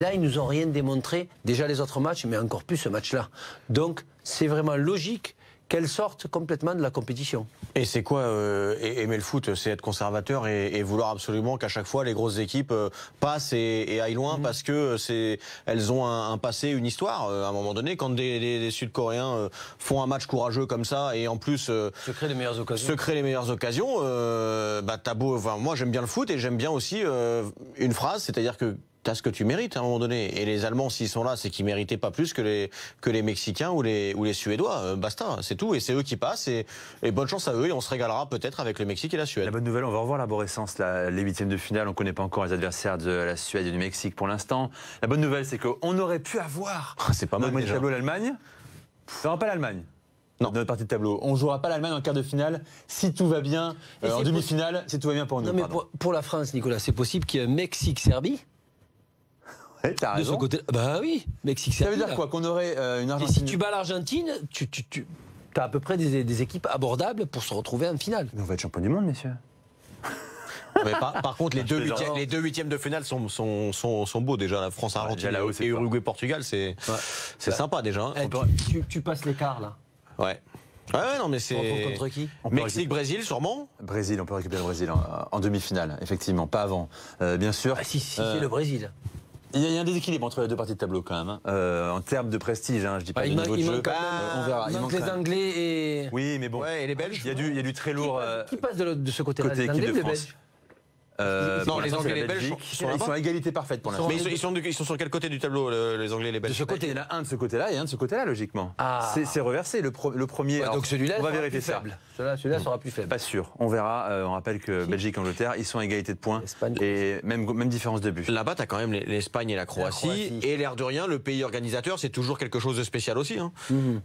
Là, ils nous ont rien démontré. Déjà les autres matchs, mais encore plus ce match-là. Donc, c'est vraiment logique qu'elles sortent complètement de la compétition. Et c'est quoi euh, aimer le foot C'est être conservateur et, et vouloir absolument qu'à chaque fois les grosses équipes euh, passent et, et aillent loin Mhm. parce que c'est elles ont un, un passé, une histoire. Euh, à un moment donné, quand des, des- des Sud-Coréens euh, font un match courageux comme ça et en plus euh, Se créer les meilleures occasions. se créent les meilleures occasions, euh, bah t'as beau. Enfin, moi j'aime bien le foot et j'aime bien aussi euh, une phrase, c'est-à-dire que t'as ce que tu mérites à un moment donné. Et les Allemands, s'ils sont là, c'est qu'ils méritaient pas plus que les que les Mexicains ou les ou les Suédois. Euh, basta, c'est tout. Et c'est eux qui passent. Et, et bonne chance à eux. Et on se régalera peut-être avec le Mexique et la Suède. La bonne nouvelle, on va revoir l'arborescence, là, les huitièmes de finale. On ne connaît pas encore les adversaires de la Suède et du Mexique pour l'instant. La bonne nouvelle, c'est qu'on aurait pu avoir Ah, c'est pas mal notre déjà. tableau l'Allemagne. On n'aura pas l'Allemagne. Non. Notre partie de tableau. On ne jouera pas l'Allemagne en quart de finale si tout va bien. Euh, en demi-finale, si tout va bien pour nous. Non, mais pour, pour la France, Nicolas, c'est possible qu'il y ait un Mexique-Serbie? Ouais, t'as de ce côté. Bah oui, Mexique-Serbie. Ça veut dire quoi Qu'on aurait euh, une Et Argentine. si tu bats l'Argentine, tu, tu, tu as à peu près des, des équipes abordables pour se retrouver en finale. Mais on va être champion du monde, messieurs. Mais par, par contre, les deux, huitièmes, les deux huitièmes de finale sont, sont, sont, sont beaux déjà. La déjà France-Argentine là-haut, c'est et. Uruguay-Portugal, c'est c'est sympa déjà. hein. Eh, tu, tu passes l'écart là. Ouais. Ouais, ouais, non, mais c'est. Contre, qui? On peut Mexique-Brésil, sûrement. Brésil, on peut récupérer le Brésil en, en demi-finale, effectivement, pas avant. Euh, bien sûr. Ah, Si, si Euh, c'est le Brésil. Il y, a, il y a un déséquilibre entre les deux parties de tableau quand même. hein. Euh, en termes de prestige, hein, je dis pas Ah, de niveau de il jeu. quand même, Euh, on verra. il manque manque les. Anglais et. Oui, mais bon. Ouais, et les Belges. Il y a du, il y a du très lourd. euh, Qui passe de, de ce côté-là côté Les équipe Anglais de ou les France. Belges? Euh, Non, les Anglais et les Belges sont- sont Ils sont à égalité parfaite pour l'instant. Mais ils sont, ils sont de- ils sont sur quel côté du tableau, le- les Anglais et les De Belges ce Il y côté. en a un de ce côté-là et un de ce côté-là, logiquement. Ah. C'est- C'est reversé. Le, pro- le premier. Ouais, alors, donc celui-là, on va vérifier ça. Celui-là, celui-là sera plus faible. Pas sûr. On verra. Euh, on rappelle que Si. Belgique et Angleterre, ils sont à égalité de points. Espagne. Et même, même différence de but. Là-bas, t'as quand même l'Espagne et la Croatie. Croatie. Et l'air de rien, le pays organisateur, c'est toujours quelque chose de spécial aussi. hein. Mhm.